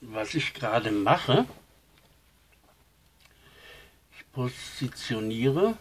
was ich gerade mache, ich positioniere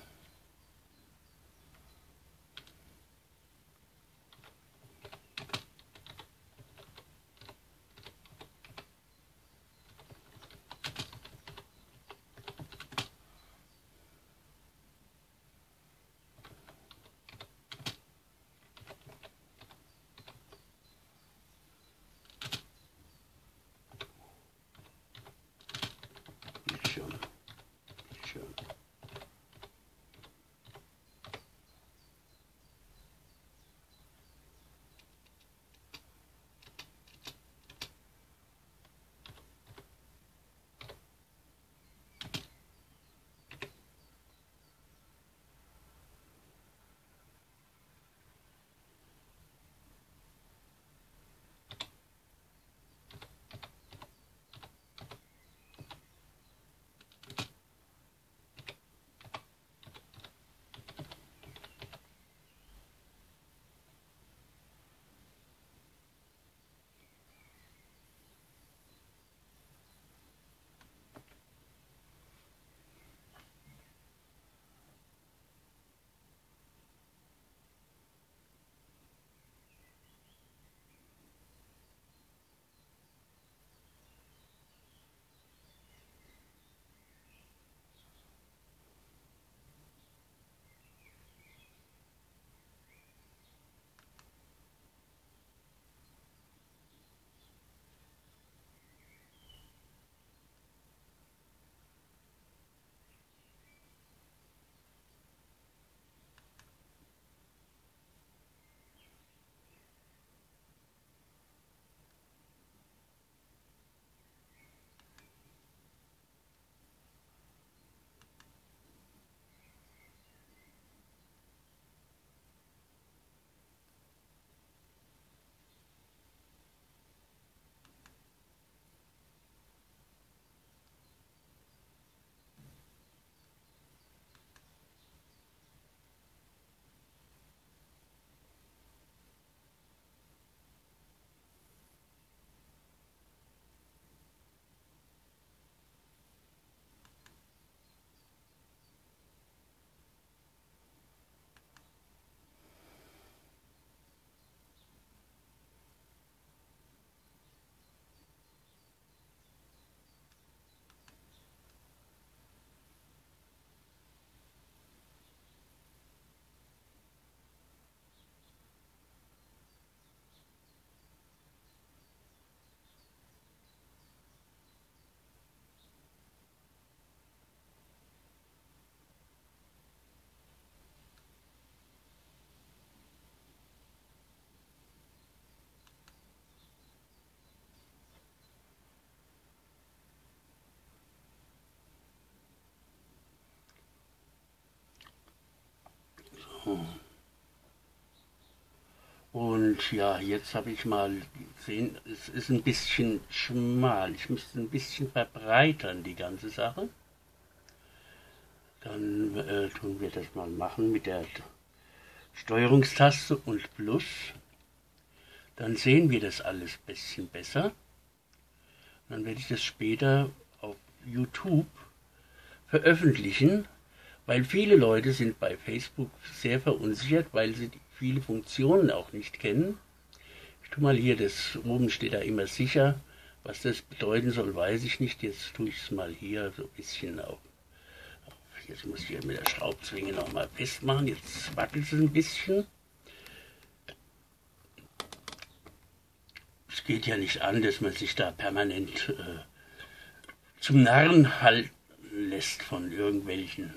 Und ja, jetzt habe ich mal gesehen, es ist ein bisschen schmal. Ich müsste ein bisschen verbreitern, die ganze Sache. Dann äh, tun wir das mal machen mit der Steuerungstaste und Plus. Dann sehen wir das alles ein bisschen besser. Dann werde ich das später auf YouTube veröffentlichen weil viele Leute sind bei Facebook sehr verunsichert, weil sie viele Funktionen auch nicht kennen. Ich tue mal hier, das oben steht da immer sicher. Was das bedeuten soll, weiß ich nicht. Jetzt tue ich es mal hier so ein bisschen auf. Jetzt muss ich hier mit der Schraubzwinge nochmal festmachen. Jetzt wackelt es ein bisschen. Es geht ja nicht an, dass man sich da permanent äh, zum Narren halten lässt von irgendwelchen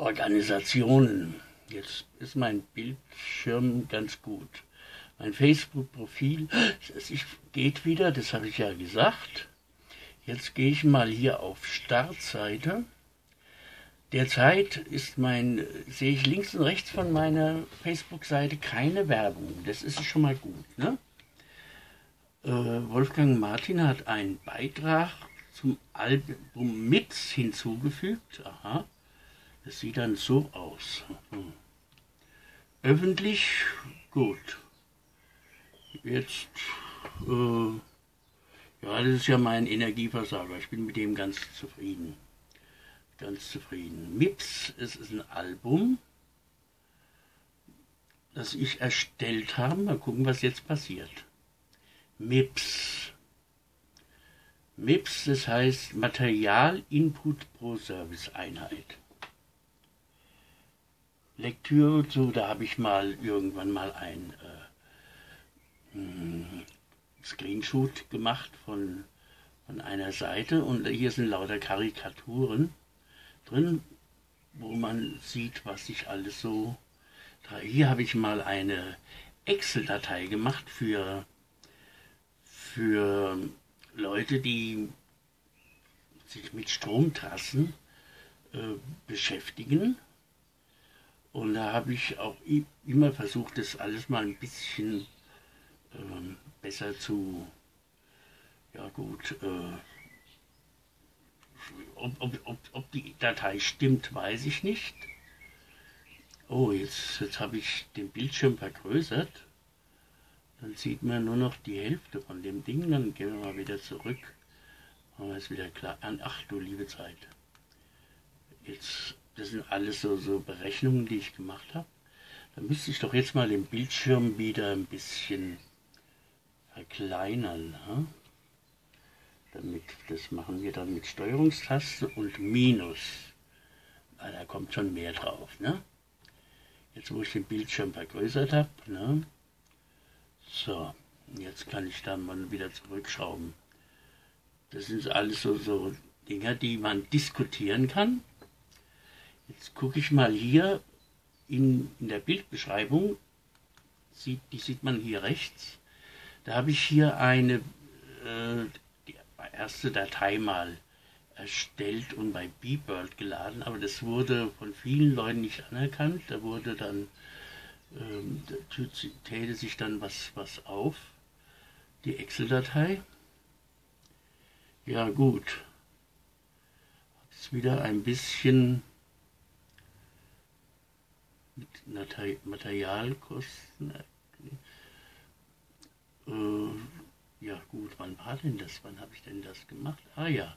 Organisationen. Jetzt ist mein Bildschirm ganz gut. Mein Facebook-Profil geht wieder, das habe ich ja gesagt. Jetzt gehe ich mal hier auf Startseite. Derzeit ist mein, sehe ich links und rechts von meiner Facebook-Seite keine Werbung. Das ist schon mal gut. Ne? Äh, Wolfgang Martin hat einen Beitrag zum Album mit hinzugefügt. Aha. Das sieht dann so aus. Hm. Öffentlich, gut. jetzt, äh, ja, das ist ja mein Energieversorger. Ich bin mit dem ganz zufrieden. Ganz zufrieden. MIPS es ist ein Album, das ich erstellt habe. Mal gucken, was jetzt passiert. MIPS. MIPS, das heißt Material Input pro Service Lektüre, so, da habe ich mal irgendwann mal ein äh, hm, Screenshot gemacht von, von einer Seite und hier sind lauter Karikaturen drin, wo man sieht, was ich alles so. Hier habe ich mal eine Excel-Datei gemacht für, für Leute, die sich mit Stromtrassen äh, beschäftigen. Und da habe ich auch immer versucht, das alles mal ein bisschen äh, besser zu, ja gut, äh, ob, ob, ob, ob die Datei stimmt, weiß ich nicht. Oh, jetzt, jetzt habe ich den Bildschirm vergrößert. Dann sieht man nur noch die Hälfte von dem Ding. Dann gehen wir mal wieder zurück. Machen wir es wieder klar. Ach du liebe Zeit. Jetzt, das sind alles so, so Berechnungen, die ich gemacht habe. Dann müsste ich doch jetzt mal den Bildschirm wieder ein bisschen verkleinern. Ne? Damit, das machen wir dann mit Steuerungstaste und Minus. Ah, da kommt schon mehr drauf. Ne? Jetzt wo ich den Bildschirm vergrößert habe. Ne? So, jetzt kann ich da mal wieder zurückschrauben. Das sind alles so, so Dinge, die man diskutieren kann. Jetzt gucke ich mal hier in, in der Bildbeschreibung, sieht, die sieht man hier rechts. Da habe ich hier eine äh, die erste Datei mal erstellt und bei Beebird geladen, aber das wurde von vielen Leuten nicht anerkannt. Da wurde dann, ähm, da täte sich dann was, was auf, die Excel-Datei. Ja gut, ist wieder ein bisschen mit Materialkosten. Äh, ja gut, wann war denn das? Wann habe ich denn das gemacht? Ah ja,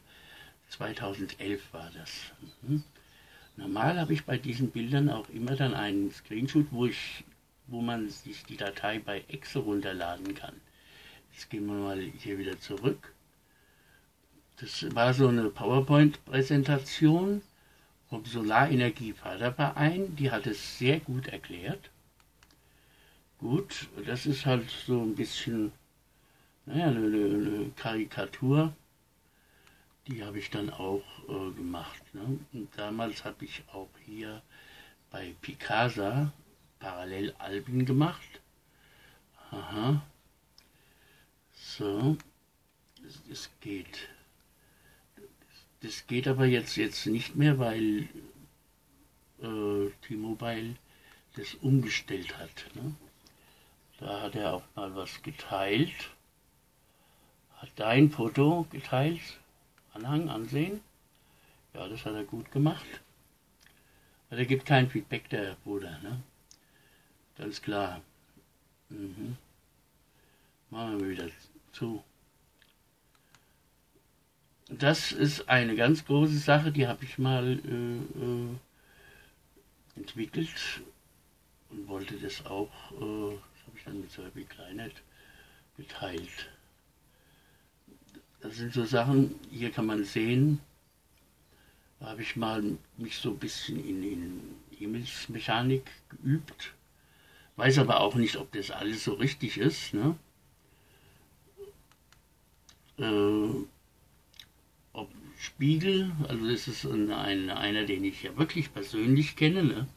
2011 war das. Mhm. Normal habe ich bei diesen Bildern auch immer dann einen Screenshot, wo, ich, wo man sich die Datei bei Excel runterladen kann. Jetzt gehen wir mal hier wieder zurück. Das war so eine PowerPoint-Präsentation vom Solarenergieförderverein. Die hat es sehr gut erklärt. Gut, das ist halt so ein bisschen, naja, eine, eine Karikatur. Die habe ich dann auch äh, gemacht. Ne? Damals habe ich auch hier bei Picasa parallel Alben gemacht. Aha. So. Es geht. Das geht aber jetzt, jetzt nicht mehr, weil äh, T-Mobile das umgestellt hat. Ne? Da hat er auch mal was geteilt. Hat dein Foto geteilt. Anhang ansehen. Ja, das hat er gut gemacht. Aber er gibt kein Feedback, der Bruder. Ne? Ganz klar. Mhm. Machen wir wieder zu. Das ist eine ganz große Sache, die habe ich mal äh, äh, entwickelt und wollte das auch, äh, das habe ich dann mit Serbi Kleinert geteilt. Das sind so Sachen, hier kann man sehen, da habe ich mal mich so ein bisschen in, in Himmelsmechanik geübt, weiß aber auch nicht, ob das alles so richtig ist. Ne? Äh, Spiegel, also das ist ein, ein, einer, den ich ja wirklich persönlich kenne, ne?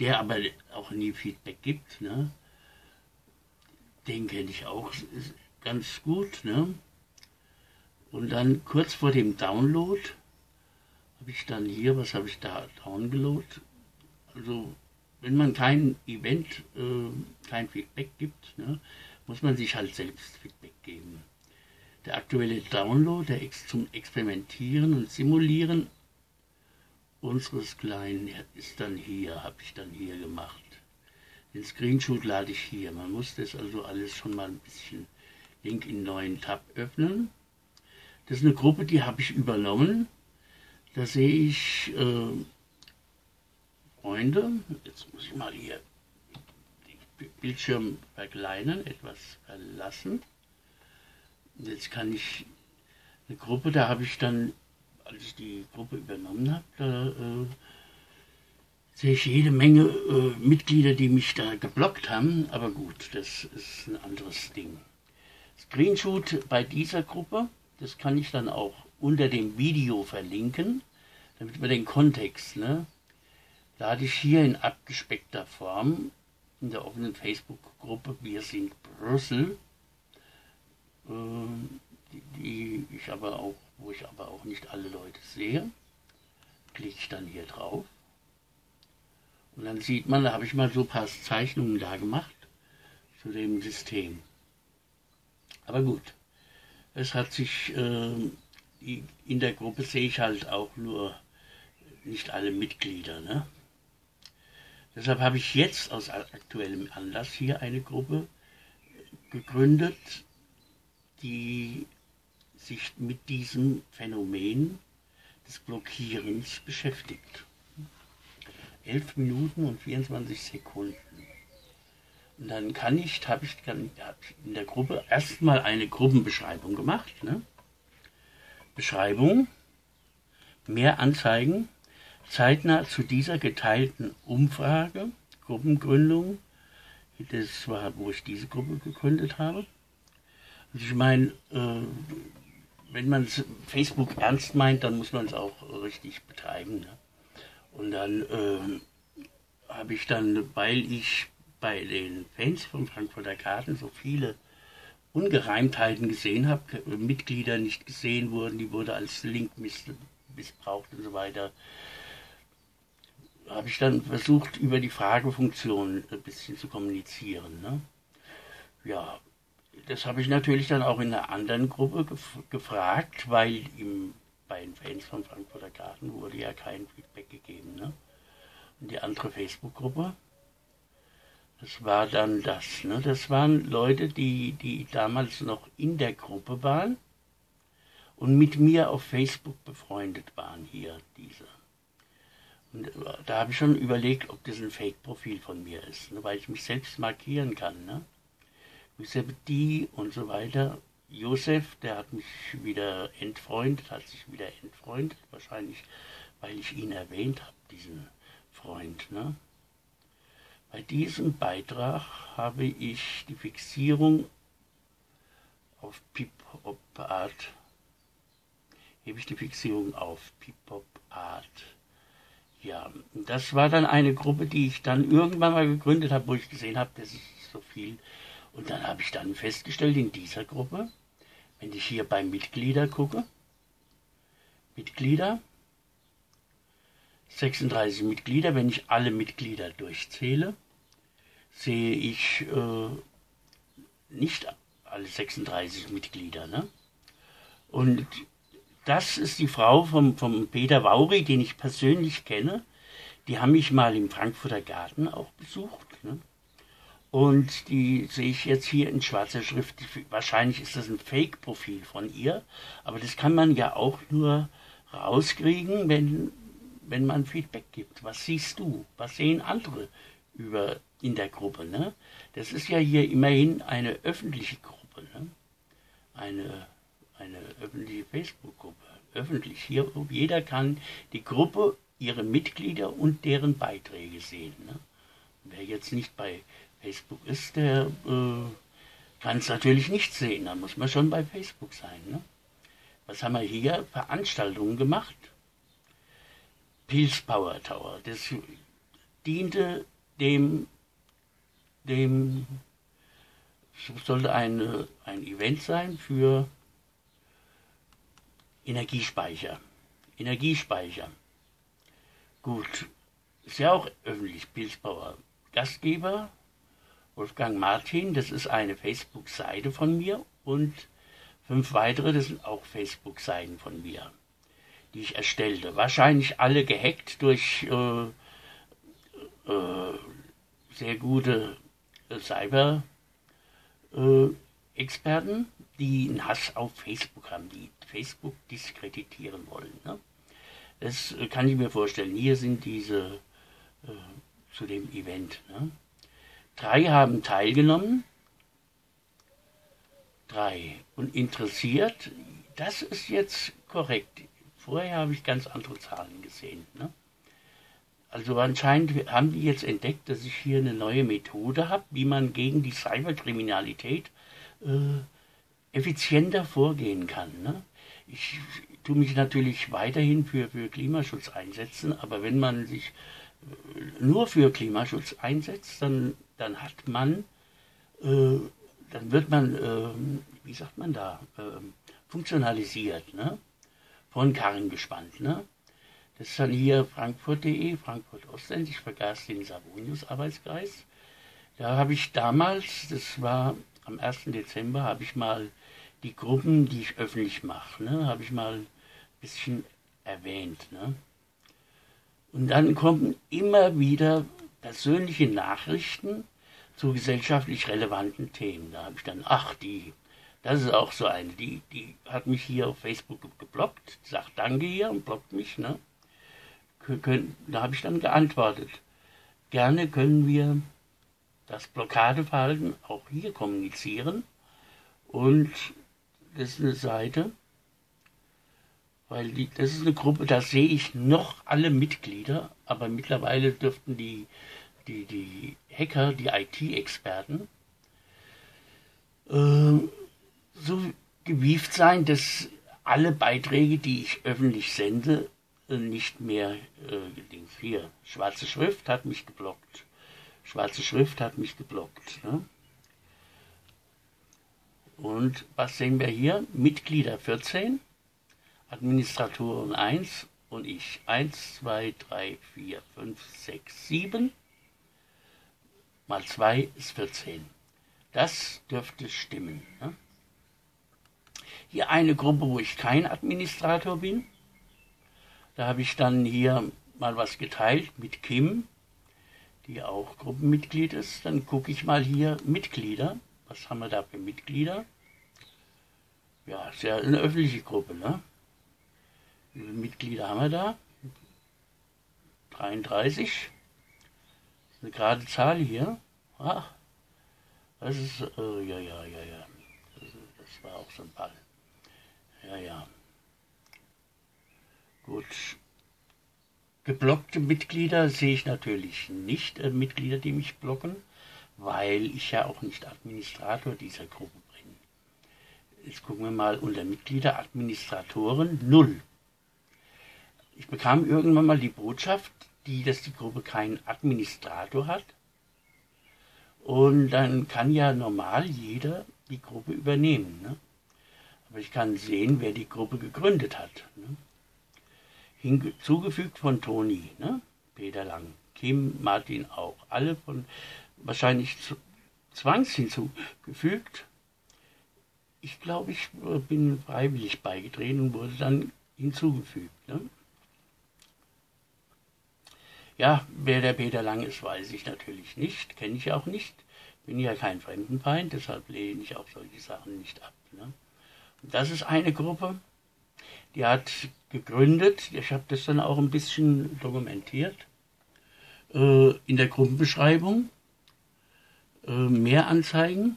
der aber auch nie Feedback gibt. Ne? Den kenne ich auch ganz gut. Ne? Und dann kurz vor dem Download habe ich dann hier, was habe ich da downgeloadet? Also wenn man kein Event, äh, kein Feedback gibt, ne, muss man sich halt selbst Feedback geben. Der aktuelle Download der Ex zum Experimentieren und Simulieren unseres Kleinen ist dann hier, habe ich dann hier gemacht. Den Screenshot lade ich hier. Man muss das also alles schon mal ein bisschen Link in neuen Tab öffnen. Das ist eine Gruppe, die habe ich übernommen. Da sehe ich äh, Freunde. Jetzt muss ich mal hier den Bildschirm verkleinern, etwas verlassen. Jetzt kann ich eine Gruppe, da habe ich dann, als ich die Gruppe übernommen habe, da äh, sehe ich jede Menge äh, Mitglieder, die mich da geblockt haben. Aber gut, das ist ein anderes Ding. Screenshot bei dieser Gruppe, das kann ich dann auch unter dem Video verlinken, damit man den Kontext, ne, lade ich hier in abgespeckter Form in der offenen Facebook-Gruppe Wir sind Brüssel, die, die, ich aber auch, wo ich aber auch nicht alle Leute sehe, klicke ich dann hier drauf. Und dann sieht man, da habe ich mal so ein paar Zeichnungen da gemacht zu dem System. Aber gut, es hat sich, äh, in der Gruppe sehe ich halt auch nur nicht alle Mitglieder. Ne? Deshalb habe ich jetzt aus aktuellem Anlass hier eine Gruppe gegründet, die sich mit diesem Phänomen des Blockierens beschäftigt. 11 Minuten und 24 Sekunden. Und dann kann ich, habe ich in der Gruppe erstmal eine Gruppenbeschreibung gemacht. Ne? Beschreibung, mehr Anzeigen, zeitnah zu dieser geteilten Umfrage, Gruppengründung, das war, wo ich diese Gruppe gegründet habe. Ich meine, äh, wenn man Facebook ernst meint, dann muss man es auch richtig betreiben. Ne? Und dann äh, habe ich dann, weil ich bei den Fans vom Frankfurter Garten so viele Ungereimtheiten gesehen habe, Mitglieder nicht gesehen wurden, die wurde als Link missbraucht und so weiter, habe ich dann versucht, über die Fragefunktion ein bisschen zu kommunizieren. Ne? Ja, das habe ich natürlich dann auch in einer anderen Gruppe gef gefragt, weil im, bei den Fans vom Frankfurter Garten wurde ja kein Feedback gegeben. Ne? Und die andere Facebook-Gruppe, das war dann das. Ne? Das waren Leute, die, die damals noch in der Gruppe waren und mit mir auf Facebook befreundet waren hier, diese. Und äh, da habe ich schon überlegt, ob das ein Fake-Profil von mir ist, ne? weil ich mich selbst markieren kann. Ne? Die und so weiter. Josef, der hat mich wieder entfreundet, hat sich wieder entfreundet, wahrscheinlich weil ich ihn erwähnt habe, diesen Freund. Ne? Bei diesem Beitrag habe ich die Fixierung auf Pip-Hop Art, hebe ich die Fixierung auf Pip-Hop Art. Ja, das war dann eine Gruppe, die ich dann irgendwann mal gegründet habe, wo ich gesehen habe, das ist so viel. Und dann habe ich dann festgestellt in dieser Gruppe, wenn ich hier bei Mitglieder gucke, Mitglieder, 36 Mitglieder. Wenn ich alle Mitglieder durchzähle, sehe ich äh, nicht alle 36 Mitglieder. Ne? Und das ist die Frau vom, vom Peter Wauri, den ich persönlich kenne. Die haben mich mal im Frankfurter Garten auch besucht. Und die sehe ich jetzt hier in schwarzer Schrift. Wahrscheinlich ist das ein Fake-Profil von ihr, aber das kann man ja auch nur rauskriegen, wenn wenn man Feedback gibt. Was siehst du? Was sehen andere über in der Gruppe? Ne? Das ist ja hier immerhin eine öffentliche Gruppe, ne? eine, eine öffentliche Facebook-Gruppe. Öffentlich. Hier, jeder kann die Gruppe, ihre Mitglieder und deren Beiträge sehen. Ne? Wer jetzt nicht bei Facebook ist, der äh, kann es natürlich nicht sehen. Da muss man schon bei Facebook sein. Ne? Was haben wir hier? Veranstaltungen gemacht Peace Power Tower. Das diente dem, dem sollte eine, ein Event sein für Energiespeicher. Energiespeicher. Gut, ist ja auch öffentlich, Power. Gastgeber Wolfgang Martin, das ist eine Facebook-Seite von mir und fünf weitere, das sind auch Facebook-Seiten von mir die ich erstellte. Wahrscheinlich alle gehackt durch äh, äh, sehr gute äh, Cyber-Experten, die einen Hass auf Facebook haben, die Facebook diskreditieren wollen. Ne? Das kann ich mir vorstellen. Hier sind diese äh, zu dem Event. Ne? Drei haben teilgenommen. Drei. Und interessiert, das ist jetzt korrekt. Vorher habe ich ganz andere Zahlen gesehen. Ne? Also anscheinend haben die jetzt entdeckt, dass ich hier eine neue Methode habe, wie man gegen die Cyberkriminalität äh, effizienter vorgehen kann. Ne? Ich tue mich natürlich weiterhin für, für Klimaschutz einsetzen, aber wenn man sich äh, nur für Klimaschutz einsetzt, dann, dann hat man, äh, dann wird man, äh, wie sagt man da, äh, funktionalisiert, ne? von Karren gespannt. Ne? Das ist dann hier frankfurt.de, Frankfurt Ostend, ich vergaß den Savonius-Arbeitskreis. Da habe ich damals, das war am 1. Dezember, habe ich mal die Gruppen, die ich öffentlich mache, ne, habe ich mal ein bisschen erwähnt. Ne. Und dann kommen immer wieder persönliche Nachrichten zu gesellschaftlich relevanten Themen. Da habe ich dann, ach, die, das ist auch so eine, die, die hat mich hier auf Facebook geblockt, sagt Danke hier und blockt mich. Ne. Da habe ich dann geantwortet. Gerne können wir das Blockadeverhalten auch hier kommunizieren und das ist eine Seite, weil die, das ist eine Gruppe, da sehe ich noch alle Mitglieder, aber mittlerweile dürften die, die, die Hacker, die IT-Experten, äh, so gewieft sein, dass alle Beiträge, die ich öffentlich sende, äh, nicht mehr äh, hier. Schwarze Schrift hat mich geblockt. Schwarze Schrift hat mich geblockt. Ne? Und was sehen wir hier? Mitglieder 14, Administratoren 1 und ich. 1, 2, 3, 4, 5, 6, 7 mal 2 ist 14. Das dürfte stimmen. Ne? Hier eine Gruppe, wo ich kein Administrator bin. Da habe ich dann hier mal was geteilt mit Kim, die auch Gruppenmitglied ist. Dann gucke ich mal hier Mitglieder. Was haben wir da für Mitglieder? Ja, ist ja eine öffentliche Gruppe, ne? Wie viele Mitglieder haben wir da? 33. Das ist eine gerade Zahl hier. Ach, das ist, äh, ja, ja, ja, ja. Das, das war auch so ein Ball. Ja, ja. Gut. Geblockte Mitglieder sehe ich natürlich nicht, äh, Mitglieder, die mich blocken weil ich ja auch nicht Administrator dieser Gruppe bin. Jetzt gucken wir mal unter Mitglieder, Administratoren, null. Ich bekam irgendwann mal die Botschaft, die, dass die Gruppe keinen Administrator hat. Und dann kann ja normal jeder die Gruppe übernehmen. Ne? Aber ich kann sehen, wer die Gruppe gegründet hat. Ne? Hinzugefügt von Toni, ne? Peter Lang, Kim, Martin auch. Alle von wahrscheinlich zwangs hinzugefügt. Ich glaube, ich bin freiwillig beigetreten und wurde dann hinzugefügt. Ne? Ja, wer der Peter Lang ist, weiß ich natürlich nicht, kenne ich auch nicht. Bin ja kein Fremdenfeind, deshalb lehne ich auch solche Sachen nicht ab. Ne? Das ist eine Gruppe, die hat gegründet, ich habe das dann auch ein bisschen dokumentiert, äh, in der Gruppenbeschreibung äh, mehr Anzeigen.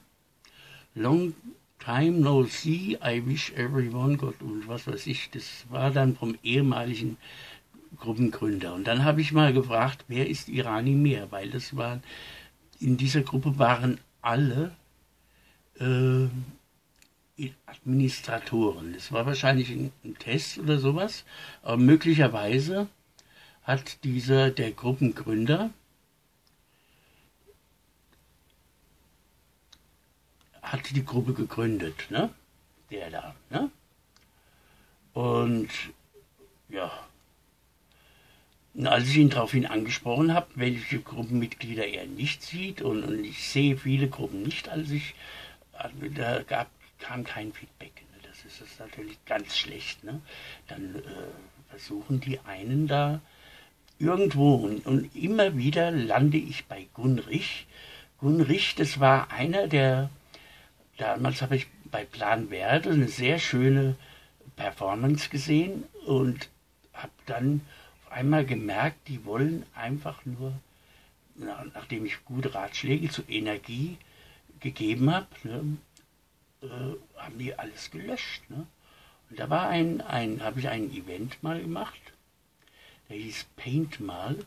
Long time no see, I wish everyone Gott und was weiß ich. Das war dann vom ehemaligen Gruppengründer. Und dann habe ich mal gefragt, wer ist Irani mehr? Weil das war, in dieser Gruppe waren alle äh, Administratoren. Das war wahrscheinlich ein, ein, Test oder sowas, aber möglicherweise hat dieser, der Gruppengründer, hat die Gruppe gegründet, ne? Der da, ne? Und ja, als ich ihn daraufhin angesprochen habe, welche Gruppenmitglieder er nicht sieht, und, und ich sehe viele Gruppen nicht, als ich, da gab, kam kein Feedback. Ne? Das ist, das natürlich ganz schlecht. Ne? Dann äh, versuchen die einen da irgendwo und, und immer wieder lande ich bei Gunrich. Gunrich, das war einer der, damals habe ich bei Plan Werde eine sehr schöne Performance gesehen und habe dann einmal gemerkt, die wollen einfach nur, nachdem ich gute Ratschläge zur Energie gegeben habe, ne, äh, haben die alles gelöscht. Ne? Und da war ein, ein habe ich ein Event mal gemacht, der hieß Paint mal.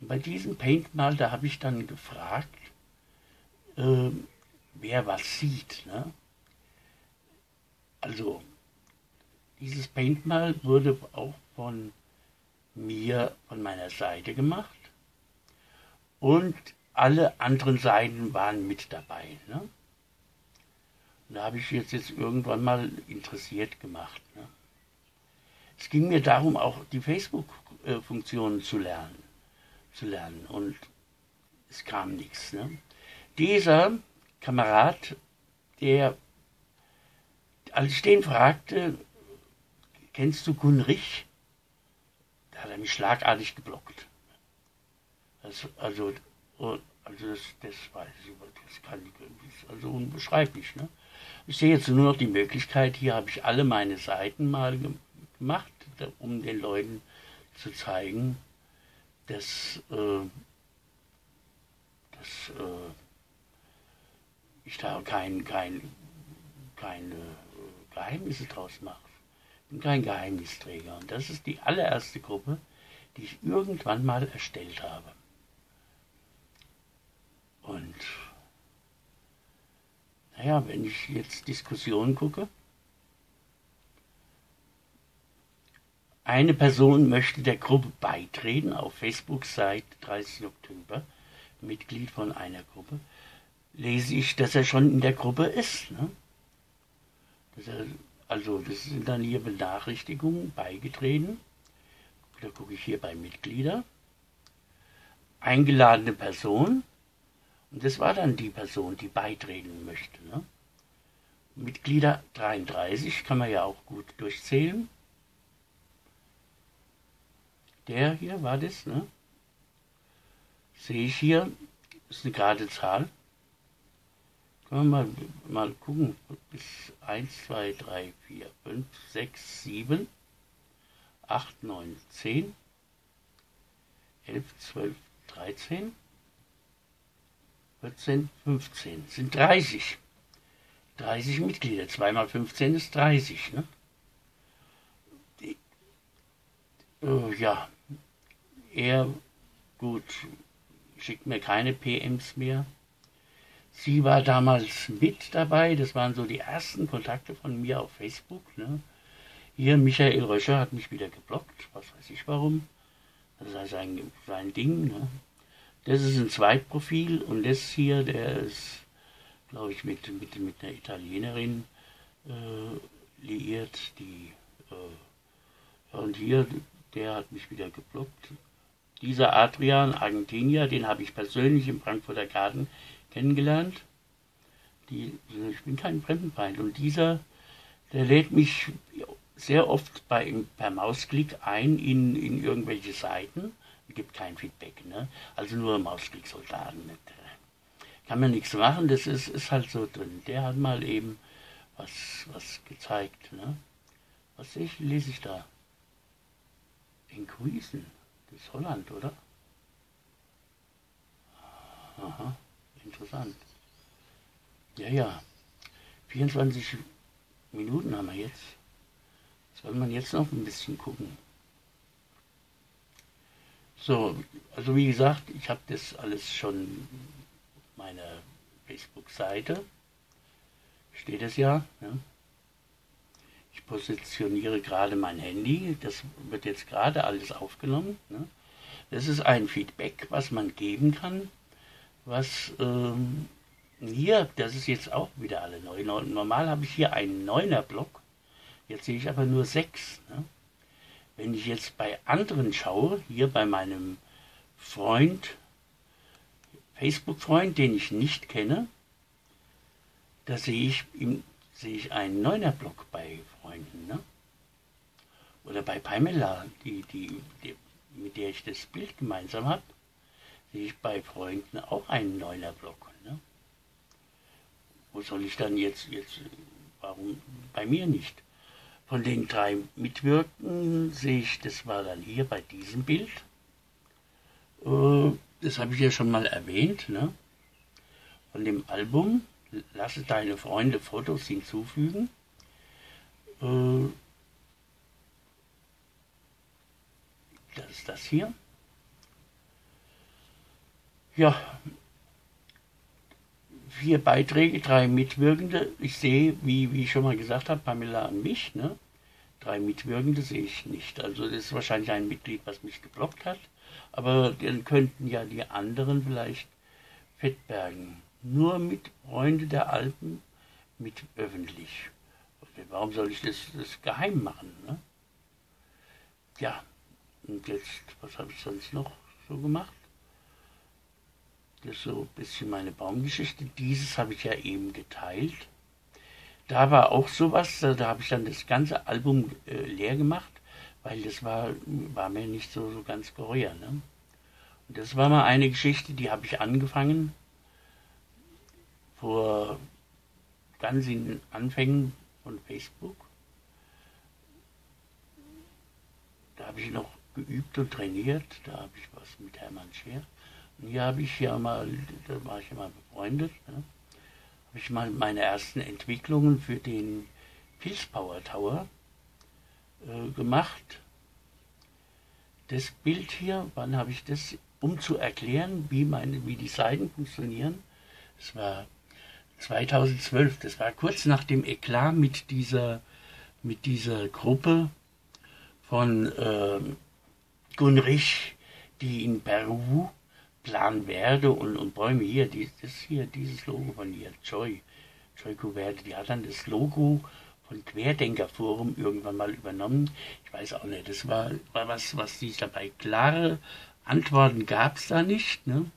Und bei diesem Paint mal, da habe ich dann gefragt, äh, wer was sieht. Ne? Also, dieses Paint mal wurde auch von mir, von meiner Seite gemacht. Und alle anderen Seiten waren mit dabei. Ne? da habe ich jetzt, jetzt irgendwann mal interessiert gemacht. Ne? Es ging mir darum, auch die Facebook-Funktionen zu lernen, zu lernen. Und es kam nichts. Ne? Dieser Kamerad, der, als ich den fragte, kennst du Gunrich? Hat er mich schlagartig geblockt. Also, also, also das, das weiß ich, das kann ich, also unbeschreiblich. Ne? Ich sehe jetzt nur noch die Möglichkeit, hier habe ich alle meine Seiten mal gemacht, um den Leuten zu zeigen, dass, äh, dass äh, ich da kein, kein, keine Geheimnisse draus mache. Bin kein Geheimnisträger. Und das ist die allererste Gruppe, die ich irgendwann mal erstellt habe. Und naja, wenn ich jetzt Diskussionen gucke, eine Person möchte der Gruppe beitreten, auf Facebook seit 30. Oktober, Mitglied von einer Gruppe, lese ich, dass er schon in der Gruppe ist. Ne? Er, also das sind dann hier Benachrichtigungen beigetreten. Da gucke ich hier bei Mitglieder. Eingeladene Person, und das war dann die Person, die beitreten möchte. Ne? Mitglieder 33 kann man ja auch gut durchzählen. Der hier war das, ne? Sehe ich hier, ist eine gerade Zahl. Können wir mal, mal gucken. Bis 1, 2, 3, 4, 5, 6, 7, 8, 9, 10, 11, 12, 13. 14, 15, sind 30. 30 Mitglieder. 2 mal 15 ist 30. Ne? Die, äh, ja, er, gut, schickt mir keine PMs mehr. Sie war damals mit dabei, das waren so die ersten Kontakte von mir auf Facebook. Ne? Hier, Michael Röscher hat mich wieder geblockt, was weiß ich warum. Das ist sein, sein Ding. Ne? Das ist ein Zweitprofil und das hier, der ist, glaube ich, mit, mit, mit einer Italienerin äh, liiert, die, äh, und hier, der hat mich wieder geblockt. Dieser Adrian Argentinier, den habe ich persönlich im Frankfurter Garten kennengelernt. Die, ich bin kein Fremdenfeind. Und dieser, der lädt mich sehr oft bei, per Mausklick ein in, in irgendwelche Seiten gibt kein Feedback. Ne? Also nur Mausklicksoldaten. Nicht. Kann man nichts machen, das ist, ist halt so drin. Der hat mal eben was, was gezeigt. Ne? Was ich, lese ich da? In Quiesen. Das ist Holland, oder? Aha, interessant. Ja, ja. 24 Minuten haben wir jetzt. Soll man jetzt noch ein bisschen gucken. So, also wie gesagt, ich habe das alles schon auf meiner Facebook-Seite. Steht es ja. Ne? Ich positioniere gerade mein Handy. Das wird jetzt gerade alles aufgenommen. Ne? Das ist ein Feedback, was man geben kann. Was ähm, hier, das ist jetzt auch wieder alle neu. Normal habe ich hier einen neuner Block. Jetzt sehe ich aber nur sechs. Ne? Wenn ich jetzt bei anderen schaue, hier bei meinem Freund, Facebook-Freund, den ich nicht kenne, da sehe ich, sehe ich einen Neuner-Blog bei Freunden. Ne? Oder bei Pamela, die, die, die mit der ich das Bild gemeinsam habe, ich bei Freunden auch einen neuner Block. Ne? Wo soll ich dann jetzt, jetzt, warum bei mir nicht? Von den drei Mitwirkenden sehe ich, das war dann hier bei diesem Bild. Äh, das habe ich ja schon mal erwähnt. Ne? Von dem Album Lasse deine Freunde Fotos hinzufügen. Äh, das ist das hier. Ja, vier Beiträge, drei Mitwirkende. Ich sehe, wie, wie ich schon mal gesagt habe, Pamela und mich. Ne? Drei Mitwirkende sehe ich nicht. Also das ist wahrscheinlich ein Mitglied, was mich geblockt hat. Aber dann könnten ja die anderen vielleicht fettbergen. Nur mit Freunde der Alpen, mit öffentlich. Warum soll ich das, das geheim machen? Ne? Ja, und jetzt, was habe ich sonst noch so gemacht? Das ist so ein bisschen meine Baumgeschichte. Dieses habe ich ja eben geteilt. Da war auch sowas, da, da habe ich dann das ganze Album äh, leer gemacht, weil das war, war mir nicht so, so ganz geheuer. Ne? Und das war mal eine Geschichte, die habe ich angefangen vor ganz in den Anfängen von Facebook. Da habe ich noch geübt und trainiert, da habe ich was mit Hermann Scher. Hier habe ich ja mal, da war ich ja mal befreundet, ne? habe ich mal meine ersten Entwicklungen für den Pilzpower Tower äh, gemacht. Das Bild hier, wann habe ich das, um zu erklären, wie, meine, wie die Seiten funktionieren, das war 2012, das war kurz nach dem Eklat mit dieser, mit dieser Gruppe von äh, Gunrich, die in Peru Plan Verde und, und Bäume hier, das hier, dieses Logo von hier, Joy, Joy Verde, die hat dann das Logo von Querdenkerforum irgendwann mal übernommen. Ich weiß auch nicht, das war, war was, was die dabei klare Antworten gab es da nicht. Ne?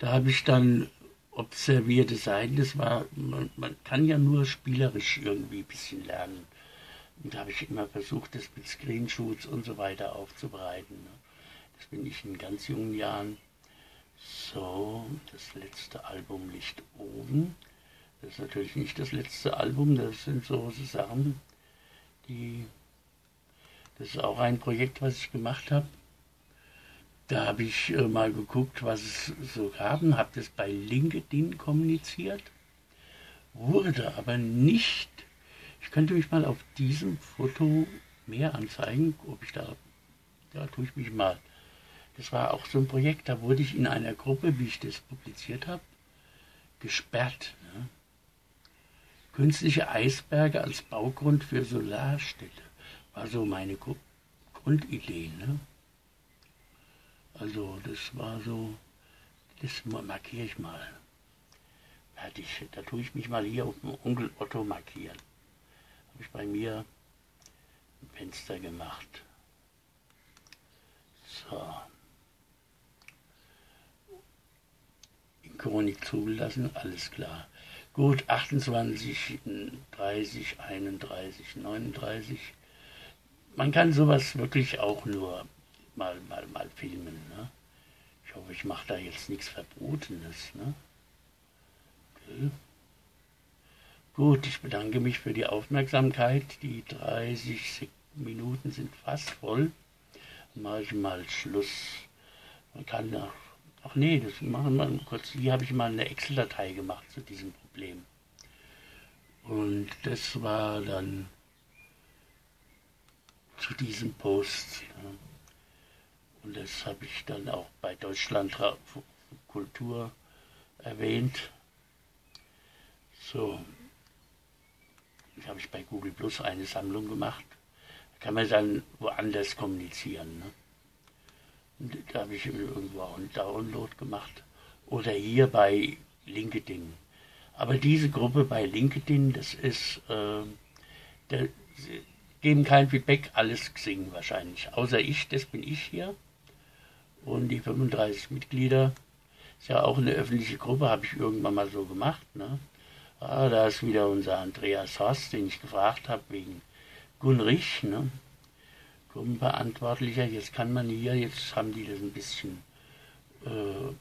Da habe ich dann observierte Seiten, das war, man, man, kann ja nur spielerisch irgendwie ein bisschen lernen. Und da habe ich immer versucht, das mit Screenshots und so weiter aufzubereiten. Ne? Das bin ich in ganz jungen Jahren so, das letzte Album liegt oben. Das ist natürlich nicht das letzte Album, das sind so Sachen, die. Das ist auch ein Projekt, was ich gemacht habe. Da habe ich äh, mal geguckt, was es so gab habe das bei LinkedIn kommuniziert. Wurde aber nicht. Ich könnte mich mal auf diesem Foto mehr anzeigen, ob ich da. Da tue ich mich mal. Das war auch so ein Projekt, da wurde ich in einer Gruppe, wie ich das publiziert habe, gesperrt. Ne? Künstliche Eisberge als Baugrund für Solarstädte war so meine Grundidee. Ne? Also das war so, das markiere ich mal. Fertig. Da tue ich mich mal hier auf dem Onkel Otto markieren. Habe ich bei mir ein Fenster gemacht. So. Chronik zugelassen, alles klar. Gut, 28, 30, 31, 39. Man kann sowas wirklich auch nur mal, mal, mal filmen. Ne? Ich hoffe, ich mache da jetzt nichts Verbotenes. Ne? Okay. Gut, ich bedanke mich für die Aufmerksamkeit. Die 30 Minuten sind fast voll. Dann mache ich mal Schluss. Man kann nach Ach nee, das machen wir kurz. Hier habe ich mal eine Excel-Datei gemacht zu diesem Problem. Und das war dann zu diesem Post. Ja. Und das habe ich dann auch bei Deutschland Kultur erwähnt. So, jetzt habe ich bei Google Plus eine Sammlung gemacht. Da kann man dann woanders kommunizieren. Ne? Da habe ich irgendwo auch einen Download gemacht. Oder hier bei LinkedIn. Aber diese Gruppe bei LinkedIn, das ist, äh, da geben kein Feedback, alles Xing wahrscheinlich. Außer ich, das bin ich hier. Und die 35 Mitglieder, ist ja auch eine öffentliche Gruppe, habe ich irgendwann mal so gemacht. Ne? Ah, da ist wieder unser Andreas Horst, den ich gefragt habe wegen Gunrich. Ne? Gruppenverantwortlicher. Jetzt kann man hier, jetzt haben die das ein bisschen äh,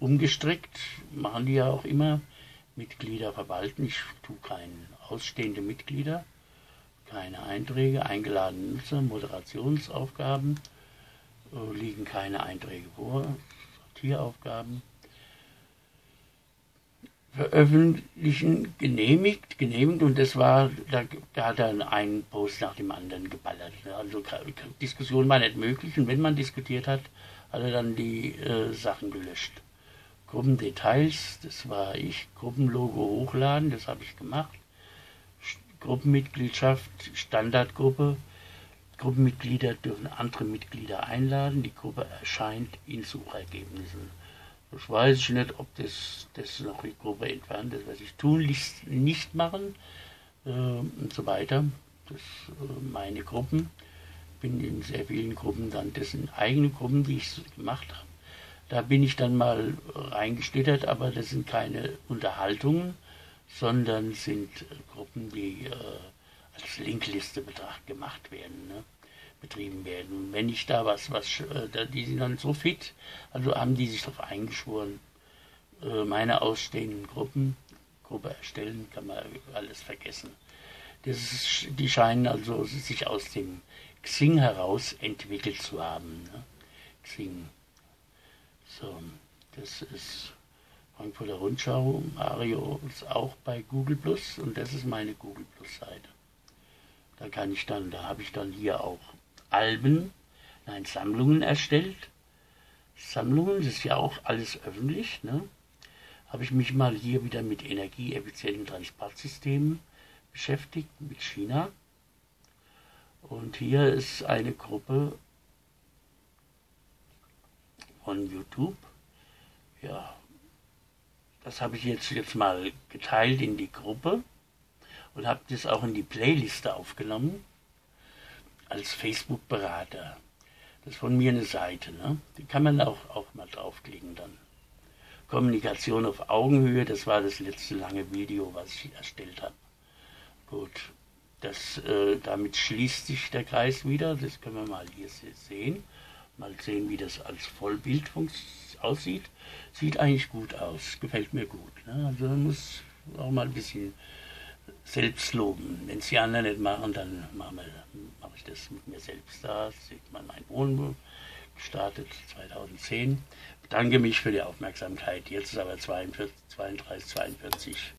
umgestrickt, machen die ja auch immer. Mitglieder verwalten. Ich tue keine ausstehende Mitglieder, keine Einträge, eingeladene Nutzer, Moderationsaufgaben, äh, liegen keine Einträge vor, Sortieraufgaben. Veröffentlichen genehmigt, genehmigt und das war, da, da hat er einen Post nach dem anderen geballert. Also Diskussion war nicht möglich und wenn man diskutiert hat, hat er dann die äh, Sachen gelöscht. Gruppendetails, das war ich, Gruppenlogo hochladen, das habe ich gemacht. Gruppenmitgliedschaft, Standardgruppe. Gruppenmitglieder dürfen andere Mitglieder einladen. Die Gruppe erscheint in Suchergebnissen. Das weiß ich nicht, ob das, das noch die Gruppe entfernt ist, was ich tunlichst nicht machen äh, und so weiter. Das äh, meine Gruppen. Bin in sehr vielen Gruppen dann, das sind eigene Gruppen, die ich gemacht habe. Da bin ich dann mal reingeschlittert, aber das sind keine Unterhaltungen, sondern sind Gruppen, die äh, als Linkliste betracht gemacht werden, ne? Betrieben werden. Und wenn ich da was, was, äh, die sind dann so fit, also haben die sich darauf eingeschworen, äh, meine ausstehenden Gruppen, Gruppe erstellen, kann man alles vergessen. Das ist, die scheinen also sich aus dem Xing heraus entwickelt zu haben. Ne? Xing. So, das ist Frankfurter Rundschau. Mario ist auch bei Google Plus und das ist meine Google Plus Seite. Da kann ich dann, da habe ich dann hier auch Alben, nein, Sammlungen erstellt. Sammlungen, das ist ja auch alles öffentlich, ne? Habe ich mich mal hier wieder mit energieeffizienten Transportsystemen beschäftigt, mit China. Und hier ist eine Gruppe von YouTube. Ja, das habe ich jetzt, jetzt mal geteilt in die Gruppe und habe das auch in die Playliste aufgenommen als Facebook-Berater. Das ist von mir eine Seite, ne? Die kann man auch, auch mal draufklicken dann. Kommunikation auf Augenhöhe, das war das letzte lange Video, was ich erstellt habe. Gut, das, äh, damit schließt sich der Kreis wieder, das können wir mal hier sehen. Mal sehen, wie das als Vollbild aussieht. Sieht eigentlich gut aus, gefällt mir gut. Ne? Also man muss auch mal ein bisschen selbst loben. Wenn es die anderen nicht machen, dann mache mach ich das mit mir selbst da. Sieht man mein Wohnbuch, gestartet 2010. Bedanke mich für die Aufmerksamkeit. Jetzt ist aber 42, 32, 42